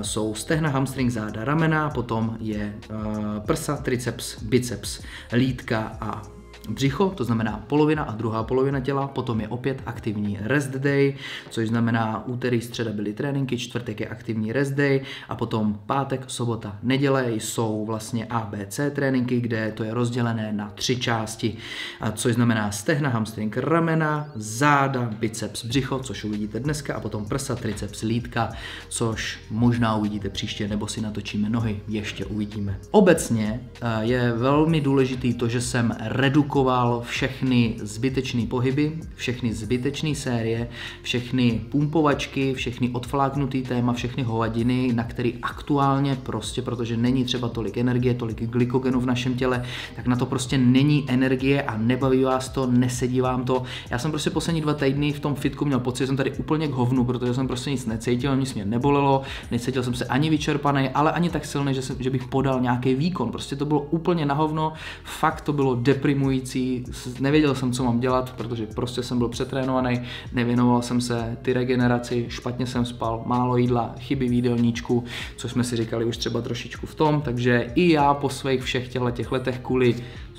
jsou stehna, hamstring, záda, ramena, potom je eh, prsa, triceps, biceps, lítka a břicho, to znamená polovina a druhá polovina těla, potom je opět aktivní rest day, což znamená úterý, středa byly tréninky, čtvrtek je aktivní rest day a potom pátek, sobota, neděle jsou vlastně ABC tréninky, kde to je rozdělené na tři části, což znamená stehna, hamstring, ramena, záda, biceps, břicho, což uvidíte dneska a potom prsa, triceps, lítka, což možná uvidíte příště, nebo si natočíme nohy, ještě uvidíme. Obecně eh, je velmi důležitý to, že jsem redukoval redukoval všechny zbytečné pohyby, všechny zbytečné série, všechny pumpovačky, všechny odfláknutý téma, všechny hovadiny, na který aktuálně prostě, protože není třeba tolik energie, tolik glykogenu v našem těle, tak na to prostě není energie a nebaví vás to, nesedí vám to. Já jsem prostě poslední dva týdny v tom fitku měl pocit, že jsem tady úplně k hovnu, protože jsem prostě nic necítil, nic mě nebolelo, necítil jsem se ani vyčerpaný, ale ani tak silný, že, jsem, že bych podal nějaký výkon. Prostě to bylo úplně na hovno, fakt to bylo deprimující frustrující, nevěděl jsem, co mám dělat, protože prostě jsem byl přetrénovaný, nevěnoval jsem se ty regeneraci, špatně jsem spal, málo jídla, chyby v jídelníčku, což jsme si říkali už třeba trošičku v tom, takže i já po svých všech těchto těch letech kvůli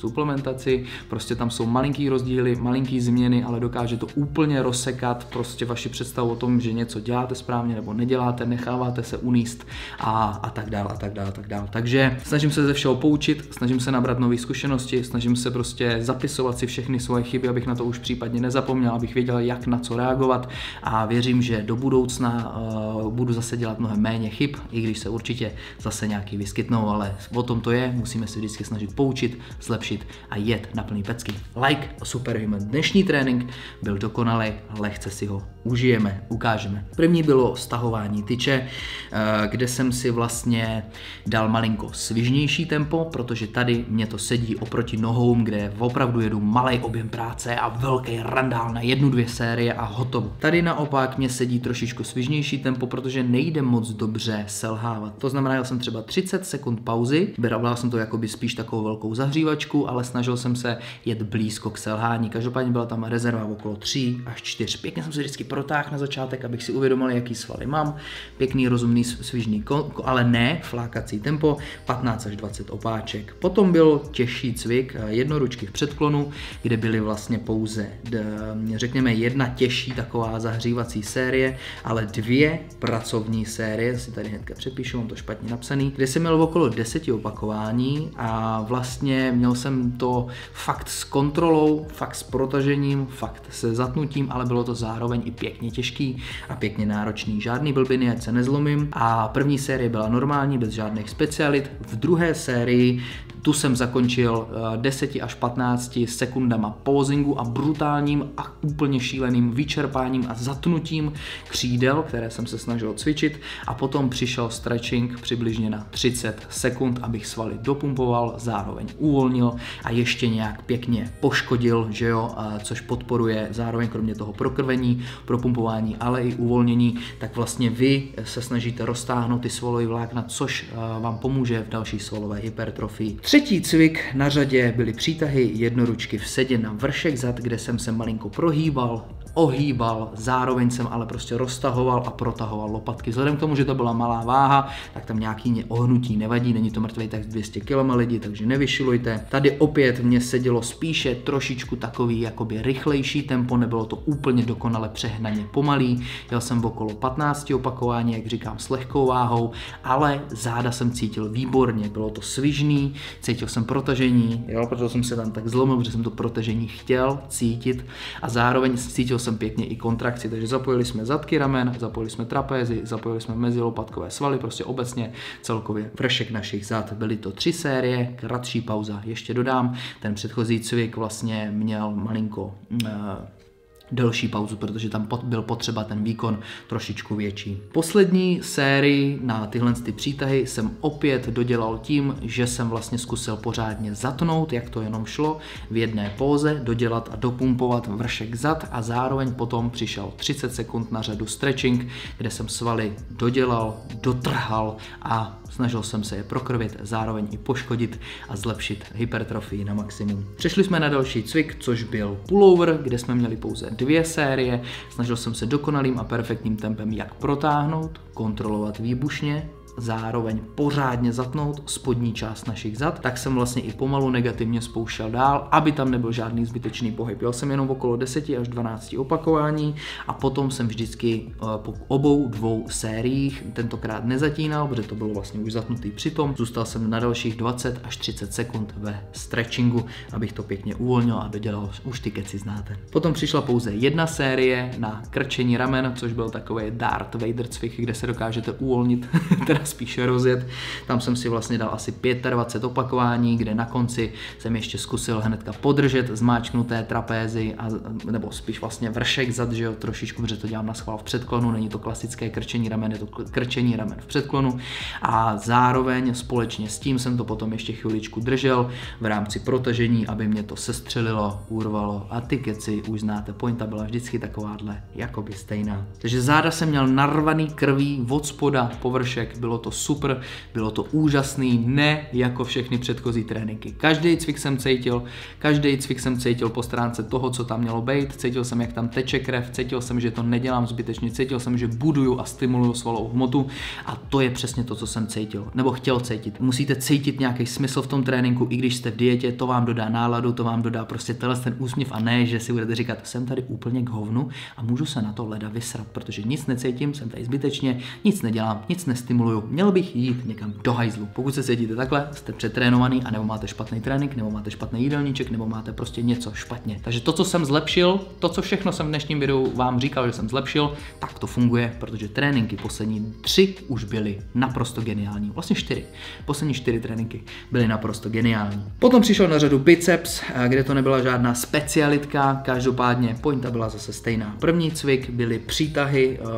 suplementaci, prostě tam jsou malinký rozdíly, malinký změny, ale dokáže to úplně rozsekat prostě vaši představu o tom, že něco děláte správně nebo neděláte, necháváte se uníst a, a tak dále a tak dále a tak dále. Takže snažím se ze všeho poučit, snažím se nabrat nové zkušenosti, snažím se prostě zapisovat si všechny svoje chyby, abych na to už případně nezapomněl, abych věděl, jak na co reagovat a věřím, že do budoucna uh, budu zase dělat mnohem méně chyb, i když se určitě zase nějaký vyskytnou, ale o tom to je, musíme se vždycky snažit poučit, zlepšit zlepšit a jet na plný pecky. Like a superhuman. Dnešní trénink byl dokonalý, lehce si ho užijeme, ukážeme. První bylo stahování tyče, eh, kde jsem si vlastně dal malinko svižnější tempo, protože tady mě to sedí oproti nohou, kde opravdu jedu malý objem práce a velký randál na jednu, dvě série a hotovo. Tady naopak mě sedí trošičku svižnější tempo, protože nejde moc dobře selhávat. To znamená, že jsem třeba 30 sekund pauzy, bral jsem to jako by spíš takovou velkou zahřívačku, ale snažil jsem se jet blízko k selhání. Každopádně byla tam rezerva okolo 3 až 4. Pěkně jsem se vždycky protáhl na začátek, abych si uvědomil, jaký svaly mám. Pěkný, rozumný, svižný, ale ne flákací tempo, 15 až 20 opáček. Potom byl těžší cvik, eh, jednoručky v předklonu, kde byly vlastně pouze, řekněme, jedna těžší taková zahřívací série, ale dvě pracovní série, si tady hnedka přepíšu, mám to špatně napsaný, kde jsem měl okolo 10 opakování a vlastně měl jsem to fakt s kontrolou, fakt s protažením, fakt se zatnutím, ale bylo to zároveň i pěkně těžký a pěkně náročný. Žádný blbiny, ať se nezlomím. A první série byla normální, bez žádných specialit. V druhé sérii tu jsem zakončil 10 eh, až 15 sekundama pozingu a brutálním a úplně šíleným vyčerpáním a zatnutím křídel, které jsem se snažil cvičit a potom přišel stretching přibližně na 30 sekund, abych svaly dopumpoval, zároveň uvolnil a ještě nějak pěkně poškodil, že jo, což podporuje zároveň kromě toho prokrvení, propumpování, ale i uvolnění, tak vlastně vy se snažíte roztáhnout ty svalové vlákna, což eh, vám pomůže v další svalové hypertrofii. Třetí cvik na řadě byly přítahy jednoručky v sedě na vršek zad, kde jsem se malinko prohýbal, ohýbal, zároveň jsem ale prostě roztahoval a protahoval lopatky. Vzhledem k tomu, že to byla malá váha, tak tam nějaký ohnutí nevadí, není to mrtvý tak 200 kg lidi, takže nevyšilujte. Tady opět mě sedělo spíše trošičku takový jakoby rychlejší tempo, nebylo to úplně dokonale přehnaně pomalý. Jel jsem okolo 15 opakování, jak říkám, s lehkou váhou, ale záda jsem cítil výborně, bylo to svižný, cítil jsem protažení, jo, protože jsem se tam tak zlomil, protože jsem to protažení chtěl cítit a zároveň cítil jsem pěkně i kontrakci, takže zapojili jsme zadky ramen, zapojili jsme trapézy, zapojili jsme mezilopatkové svaly, prostě obecně celkově vršek našich zad. Byly to tři série, kratší pauza. Ještě dodám, ten předchozí cvik vlastně měl malinko uh, delší pauzu, protože tam byl potřeba ten výkon trošičku větší. Poslední sérii na tyhle ty přítahy jsem opět dodělal tím, že jsem vlastně zkusil pořádně zatnout, jak to jenom šlo, v jedné póze, dodělat a dopumpovat vršek zad a zároveň potom přišel 30 sekund na řadu stretching, kde jsem svaly dodělal, dotrhal a snažil jsem se je prokrvit, zároveň i poškodit a zlepšit hypertrofii na maximum. Přešli jsme na další cvik, což byl pullover, kde jsme měli pouze dvě série. Snažil jsem se dokonalým a perfektním tempem jak protáhnout, kontrolovat výbušně, zároveň pořádně zatnout spodní část našich zad, tak jsem vlastně i pomalu negativně spouštěl dál, aby tam nebyl žádný zbytečný pohyb. Jel jsem jenom okolo 10 až 12 opakování a potom jsem vždycky eh, po obou dvou sériích tentokrát nezatínal, protože to bylo vlastně už zatnutý přitom. Zůstal jsem na dalších 20 až 30 sekund ve stretchingu, abych to pěkně uvolnil a dodělal, už ty keci znáte. Potom přišla pouze jedna série na krčení ramen, což byl takový Darth Vader cvik, kde se dokážete uvolnit, teda spíše rozjet. Tam jsem si vlastně dal asi 25 opakování, kde na konci jsem ještě zkusil hnedka podržet zmáčknuté trapézy, a, nebo spíš vlastně vršek zad, že jo, trošičku, protože to dělám na schvál v předklonu, není to klasické krčení ramen, je to krčení ramen v předklonu a zároveň společně s tím jsem to potom ještě chviličku držel v rámci protažení, aby mě to sestřelilo, urvalo a ty keci už znáte, pointa byla vždycky takováhle jakoby stejná. Takže záda jsem měl narvaný krví od spoda, površek bylo bylo to super, bylo to úžasný, ne jako všechny předchozí tréninky. Každý cvik jsem cítil, každý cvik jsem cítil po stránce toho, co tam mělo být, cítil jsem, jak tam teče krev, cítil jsem, že to nedělám zbytečně, cítil jsem, že buduju a stimuluju svalovou hmotu a to je přesně to, co jsem cítil, nebo chtěl cítit. Musíte cítit nějaký smysl v tom tréninku, i když jste v dietě, to vám dodá náladu, to vám dodá prostě tenhle ten úsměv a ne, že si budete říkat, jsem tady úplně k hovnu a můžu se na to leda vysrat, protože nic necítím, jsem tady zbytečně, nic nedělám, nic nestimuluju. Měl bych jít někam do hajzlu. Pokud se cítíte takhle, jste přetrénovaný a nebo máte špatný trénink, nebo máte špatný jídelníček, nebo máte prostě něco špatně. Takže to, co jsem zlepšil, to, co všechno jsem v dnešním videu vám říkal, že jsem zlepšil, tak to funguje, protože tréninky poslední tři už byly naprosto geniální. Vlastně čtyři. Poslední čtyři tréninky byly naprosto geniální. Potom přišel na řadu biceps, kde to nebyla žádná specialitka, každopádně pointa byla zase stejná. První cvik byly přítahy uh,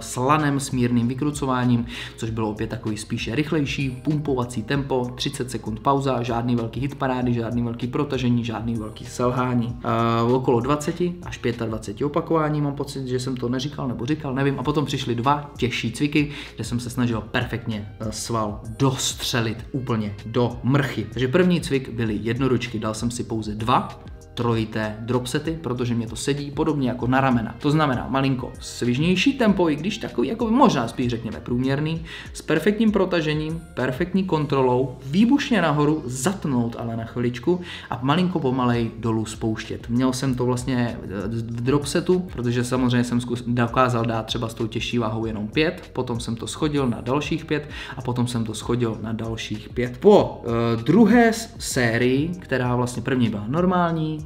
s lanem s mírným vykrucováním, což bylo opět takový spíše rychlejší, pumpovací tempo, 30 sekund pauza, žádný velký hitparády, žádný velký protažení, žádný velký selhání. Uh, okolo 20 až 25 opakování, mám pocit, že jsem to neříkal nebo říkal, nevím. A potom přišly dva těžší cviky, kde jsem se snažil perfektně uh, sval dostřelit úplně do mrchy. Takže první cvik byly jednoručky, dal jsem si pouze dva, trojité dropsety, protože mě to sedí podobně jako na ramena. To znamená malinko svižnější tempo, i když takový jako možná spíš řekněme průměrný, s perfektním protažením, perfektní kontrolou, výbušně nahoru, zatnout ale na chviličku a malinko pomalej dolů spouštět. Měl jsem to vlastně eh, v dropsetu, protože samozřejmě jsem zkus, dokázal dát třeba s tou těžší váhou jenom pět, potom jsem to schodil na dalších pět a potom jsem to schodil na dalších pět. Po uh, druhé sérii, která vlastně první byla normální,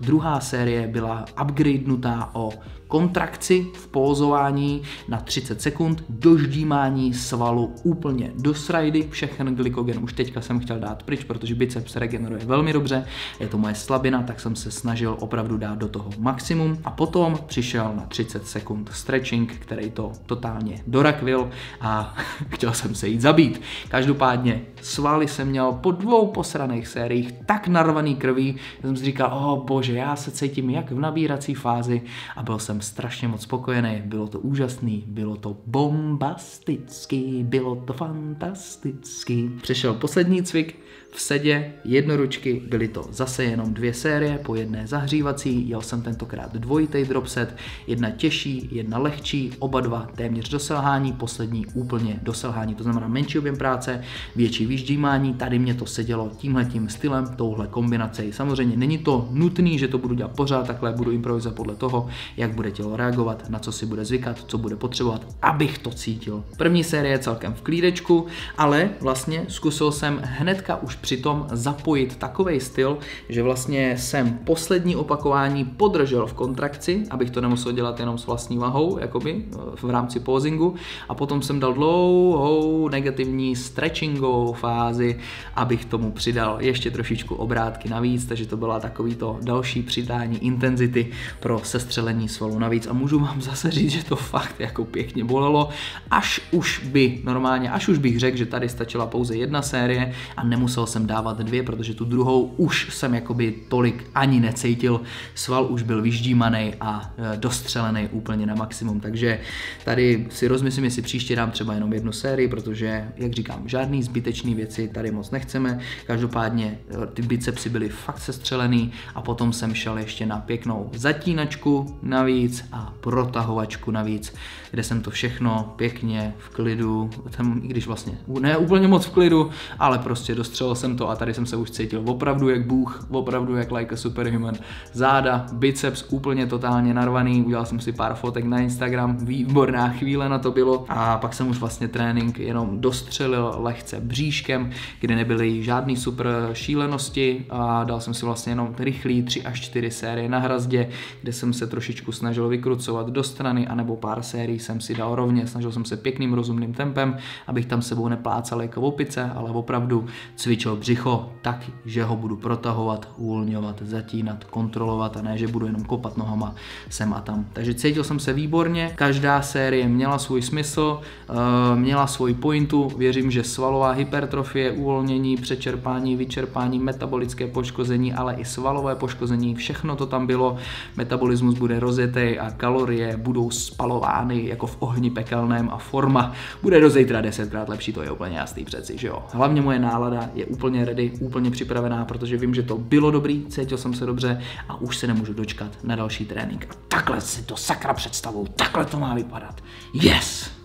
Druhá série byla upgradenutá o kontrakci v pózování na 30 sekund, doždímání svalu úplně do srajdy, všechen glykogen už teďka jsem chtěl dát pryč, protože biceps regeneruje velmi dobře, je to moje slabina, tak jsem se snažil opravdu dát do toho maximum a potom přišel na 30 sekund stretching, který to totálně dorakvil a chtěl jsem se jít zabít. Každopádně svaly jsem měl po dvou posraných sériích tak narvaný krví, že jsem si říkal, o oh, bože, já se cítím jak v nabírací fázi a byl jsem strašně moc spokojený, bylo to úžasný, bylo to bombastický, bylo to fantastický. Přešel poslední cvik, v sedě, jednoručky, byly to zase jenom dvě série, po jedné zahřívací, jel jsem tentokrát dvojitý dropset, jedna těžší, jedna lehčí, oba dva téměř do selhání, poslední úplně do selhání, to znamená menší objem práce, větší vyždímání, tady mě to sedělo tímhletím stylem, touhle kombinací. Samozřejmě není to nutný, že to budu dělat pořád, takhle budu improvizovat podle toho, jak bude tělo reagovat, na co si bude zvykat, co bude potřebovat, abych to cítil. První série je celkem v klídečku, ale vlastně zkusil jsem hnedka už přitom zapojit takový styl, že vlastně jsem poslední opakování podržel v kontrakci, abych to nemusel dělat jenom s vlastní vahou, jakoby v rámci posingu, a potom jsem dal dlouhou negativní stretchingovou fázi, abych tomu přidal ještě trošičku obrátky navíc, takže to byla takový to další přidání intenzity pro sestřelení svalu navíc. A můžu vám zase říct, že to fakt jako pěkně bolelo, až už by normálně, až už bych řekl, že tady stačila pouze jedna série a nemusel jsem dávat dvě, protože tu druhou už jsem jakoby tolik ani necítil, sval už byl vyždímaný a e, dostřelený úplně na maximum, takže tady si rozmyslím, jestli příště dám třeba jenom jednu sérii, protože, jak říkám, žádný zbytečný věci tady moc nechceme, každopádně e, ty bicepsy byly fakt sestřelený a potom jsem šel ještě na pěknou zatínačku navíc a protahovačku navíc, kde jsem to všechno pěkně v klidu, tam, i když vlastně ne úplně moc v klidu, ale prostě dostřelil jsem to a tady jsem se už cítil opravdu jak bůh, opravdu jak like a superhuman. Záda, biceps úplně totálně narvaný, udělal jsem si pár fotek na Instagram, výborná chvíle na to bylo a pak jsem už vlastně trénink jenom dostřelil lehce bříškem, kde nebyly žádný super šílenosti a dal jsem si vlastně jenom rychlý 3 až 4 série na hrazdě, kde jsem se trošičku snažil vykrucovat do strany, anebo pár sérií jsem si dal rovně, snažil jsem se pěkným rozumným tempem, abych tam sebou neplácal jako opice, ale opravdu cvičil břicho tak, že ho budu protahovat, uvolňovat, zatínat, kontrolovat a ne, že budu jenom kopat nohama sem a tam. Takže cítil jsem se výborně, každá série měla svůj smysl, eh, měla svůj pointu, věřím, že svalová hypertrofie, uvolnění, přečerpání, vyčerpání, metabolické poškození, ale i svalové poškození všechno to tam bylo, metabolismus bude rozjetý a kalorie budou spalovány jako v ohni pekelném a forma bude do zítra desetkrát lepší, to je úplně jasný přeci, že jo. Hlavně moje nálada je úplně ready, úplně připravená, protože vím, že to bylo dobrý, cítil jsem se dobře a už se nemůžu dočkat na další trénink. A takhle si to sakra představu, takhle to má vypadat. Yes!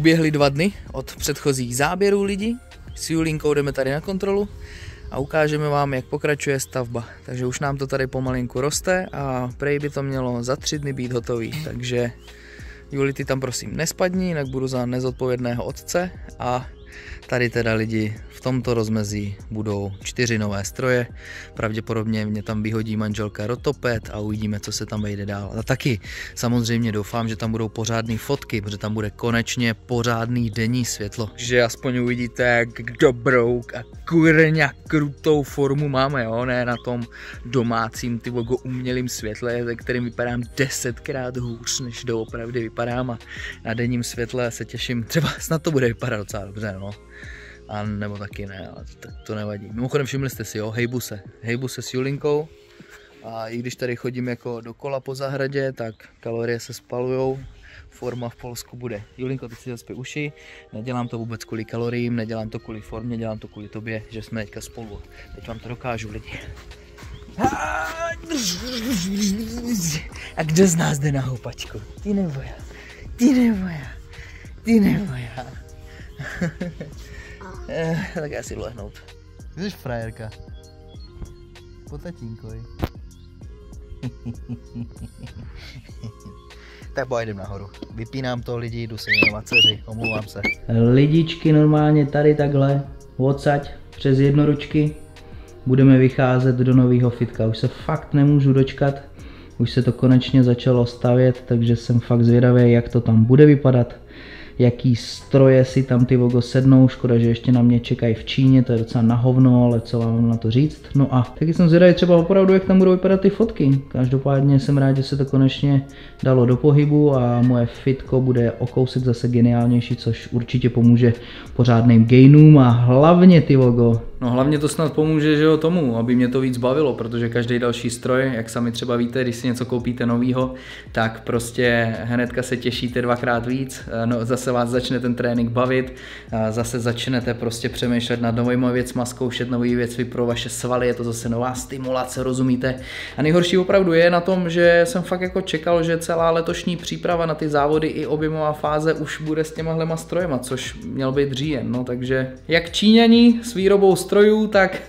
Uběhly dva dny od předchozích záběrů lidí. S Julinkou jdeme tady na kontrolu a ukážeme vám, jak pokračuje stavba. Takže už nám to tady pomalinku roste a prej by to mělo za tři dny být hotový. Takže Juli, ty tam prosím nespadni, jinak budu za nezodpovědného otce a Tady teda lidi v tomto rozmezí budou čtyři nové stroje. Pravděpodobně mě tam vyhodí manželka rotopet a uvidíme, co se tam vejde dál. A taky samozřejmě doufám, že tam budou pořádné fotky, protože tam bude konečně pořádný denní světlo. Že aspoň uvidíte, jak dobrou a kurňa krutou formu máme, jo? ne na tom domácím ty vogo umělým světle, ve kterým vypadám desetkrát hůř, než doopravdy vypadám a na denním světle se těším, třeba snad to bude vypadat docela dobře, no a nebo taky ne, ale to, to nevadí. Mimochodem všimli jste si, jo, hejbu se, hejbu se s Julinkou a i když tady chodím jako dokola po zahradě, tak kalorie se spalujou, forma v Polsku bude. Julinko, ty si zaspí uši, nedělám to vůbec kvůli kaloriím, nedělám to kvůli formě, dělám to kvůli tobě, že jsme teďka spolu. Teď vám to dokážu lidi. A kdo z nás jde na houpačku? Ty nebo já? Ty nebo já? Ty nebo já? Eh, tak já si jdu lehnout. Jsi frajerka. Po tatínkovi. tak pojedem nahoru. Vypínám to lidi, jdu se věnovat dceři, omlouvám se. Lidičky normálně tady takhle, odsaď, přes jednoručky. Budeme vycházet do nového fitka. Už se fakt nemůžu dočkat. Už se to konečně začalo stavět, takže jsem fakt zvědavý, jak to tam bude vypadat jaký stroje si tam ty Vogo sednou, škoda, že ještě na mě čekají v Číně, to je docela na hovno, ale co vám na to říct. No a taky jsem zvědavý třeba opravdu, jak tam budou vypadat ty fotky. Každopádně jsem rád, že se to konečně dalo do pohybu a moje fitko bude o kousek zase geniálnější, což určitě pomůže pořádným gainům a hlavně ty Vogo, No hlavně to snad pomůže, že jo, tomu, aby mě to víc bavilo, protože každý další stroj, jak sami třeba víte, když si něco koupíte novýho, tak prostě hnedka se těšíte dvakrát víc, no, zase vás začne ten trénink bavit, zase začnete prostě přemýšlet nad novými věcmi, zkoušet nové věci pro vaše svaly, je to zase nová stimulace, rozumíte? A nejhorší opravdu je na tom, že jsem fakt jako čekal, že celá letošní příprava na ty závody i objemová fáze už bude s těmahlema strojema, což měl být říjen, no takže jak Číňani s výrobou strojů, tak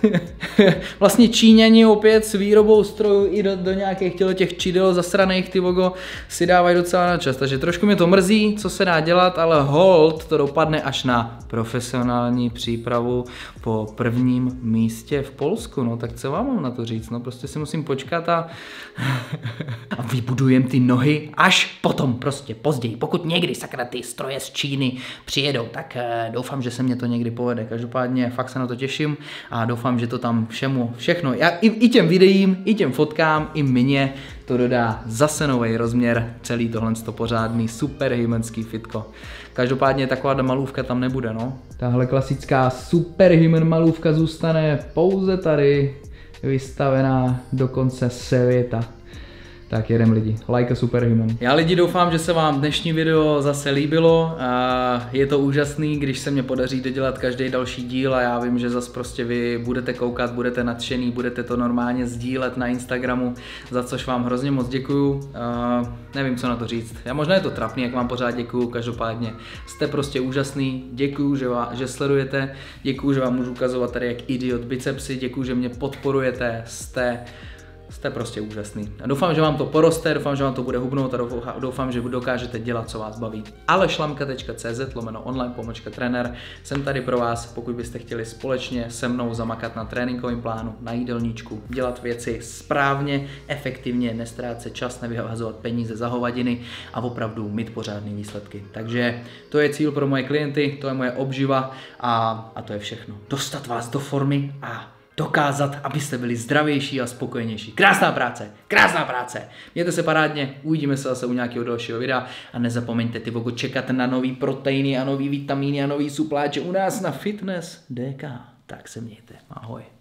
vlastně Číňani opět s výrobou strojů i do, do nějakých těle těch čidel zasraných ty vogo si dávají docela na čas. Takže trošku mě to mrzí, co se dá dělat, ale hold to dopadne až na profesionální přípravu po prvním místě v Polsku. No tak co vám mám na to říct? No prostě si musím počkat a, a vybudujem ty nohy až potom, prostě později. Pokud někdy sakra ty stroje z Číny přijedou, tak uh, doufám, že se mě to někdy povede. Každopádně fakt se na to těším a doufám, že to tam všemu, všechno, já, i, i těm videím, i těm fotkám, i mně to dodá zase nový rozměr, celý tohle to pořádný superhumanský fitko. Každopádně taková malůvka tam nebude, no. Tahle klasická superhuman malůvka zůstane pouze tady vystavená do konce světa. Tak jedem lidi. Like a superhuman. Já lidi doufám, že se vám dnešní video zase líbilo. Je to úžasný, když se mě podaří dodělat každý další díl a já vím, že zase prostě vy budete koukat, budete nadšený, budete to normálně sdílet na Instagramu, za což vám hrozně moc děkuju. Nevím, co na to říct. Já možná je to trapný, jak vám pořád děkuju, každopádně jste prostě úžasný. Děkuju, že, vám, že sledujete, děkuju, že vám můžu ukazovat tady jak idiot bicepsy, děkuju, že mě podporujete, jste jste prostě úžasný. A doufám, že vám to poroste, doufám, že vám to bude hubnout a doufám, že dokážete dělat, co vás baví. Ale šlamka.cz lomeno online pomočka trenér. Jsem tady pro vás, pokud byste chtěli společně se mnou zamakat na tréninkovém plánu, na jídelníčku, dělat věci správně, efektivně, nestrácet čas, nevyhazovat peníze za hovadiny a opravdu mít pořádné výsledky. Takže to je cíl pro moje klienty, to je moje obživa a, a to je všechno. Dostat vás do formy a dokázat, abyste byli zdravější a spokojenější. Krásná práce, krásná práce. Mějte se parádně, uvidíme se zase u nějakého dalšího videa a nezapomeňte ty vogo čekat na nový proteiny a nový vitamíny a nový supláče u nás na Fitness DK. Tak se mějte. Ahoj.